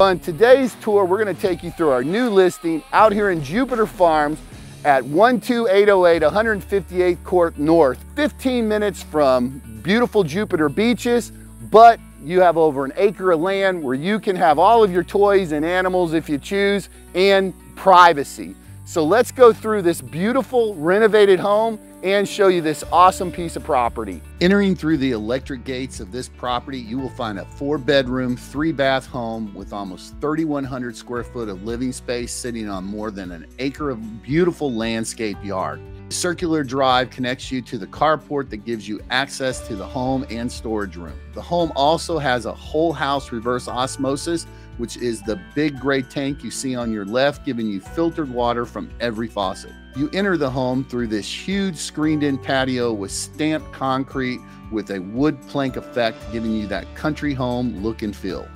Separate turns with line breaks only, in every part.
On today's tour, we're gonna take you through our new listing out here in Jupiter Farms at 12808 158th Court North, 15 minutes from beautiful Jupiter beaches, but you have over an acre of land where you can have all of your toys and animals if you choose, and privacy. So let's go through this beautiful renovated home and show you this awesome piece of property. Entering through the electric gates of this property, you will find a four bedroom, three bath home with almost 3,100 square foot of living space sitting on more than an acre of beautiful landscape yard. Circular drive connects you to the carport that gives you access to the home and storage room. The home also has a whole house reverse osmosis which is the big gray tank you see on your left, giving you filtered water from every faucet. You enter the home through this huge screened in patio with stamped concrete with a wood plank effect, giving you that country home look and feel.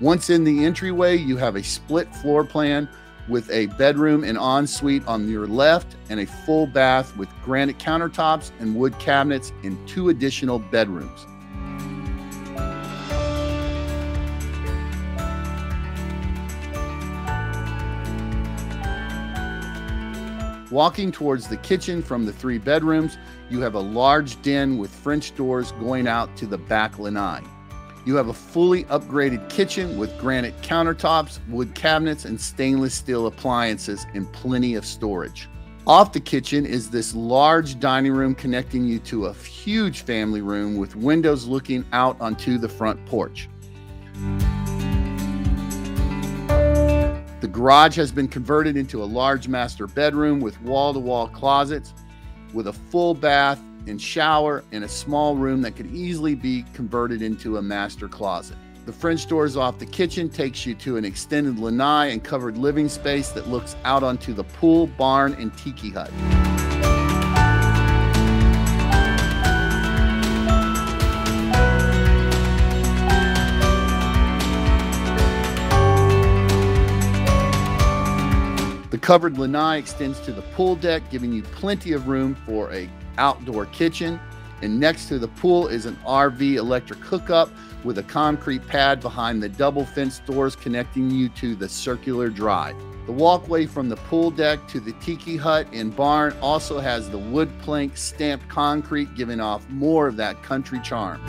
Once in the entryway, you have a split floor plan with a bedroom and ensuite on your left and a full bath with granite countertops and wood cabinets in two additional bedrooms. Walking towards the kitchen from the three bedrooms, you have a large den with French doors going out to the back lanai. You have a fully upgraded kitchen with granite countertops, wood cabinets, and stainless steel appliances and plenty of storage. Off the kitchen is this large dining room connecting you to a huge family room with windows looking out onto the front porch. The garage has been converted into a large master bedroom with wall to wall closets with a full bath and shower in a small room that could easily be converted into a master closet. The French doors off the kitchen takes you to an extended lanai and covered living space that looks out onto the pool, barn, and tiki hut. The covered lanai extends to the pool deck, giving you plenty of room for a outdoor kitchen. And next to the pool is an RV electric hookup with a concrete pad behind the double fence doors connecting you to the circular drive. The walkway from the pool deck to the tiki hut and barn also has the wood plank stamped concrete, giving off more of that country charm.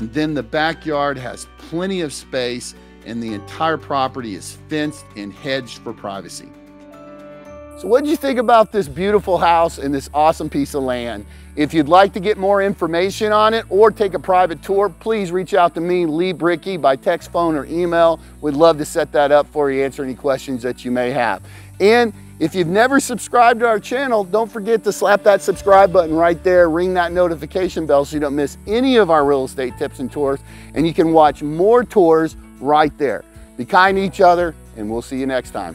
And then the backyard has plenty of space and the entire property is fenced and hedged for privacy. So what did you think about this beautiful house and this awesome piece of land? If you'd like to get more information on it or take a private tour, please reach out to me, Lee Brickey, by text, phone, or email. We'd love to set that up for you, answer any questions that you may have. And if you've never subscribed to our channel, don't forget to slap that subscribe button right there, ring that notification bell so you don't miss any of our real estate tips and tours, and you can watch more tours right there. Be kind to each other, and we'll see you next time.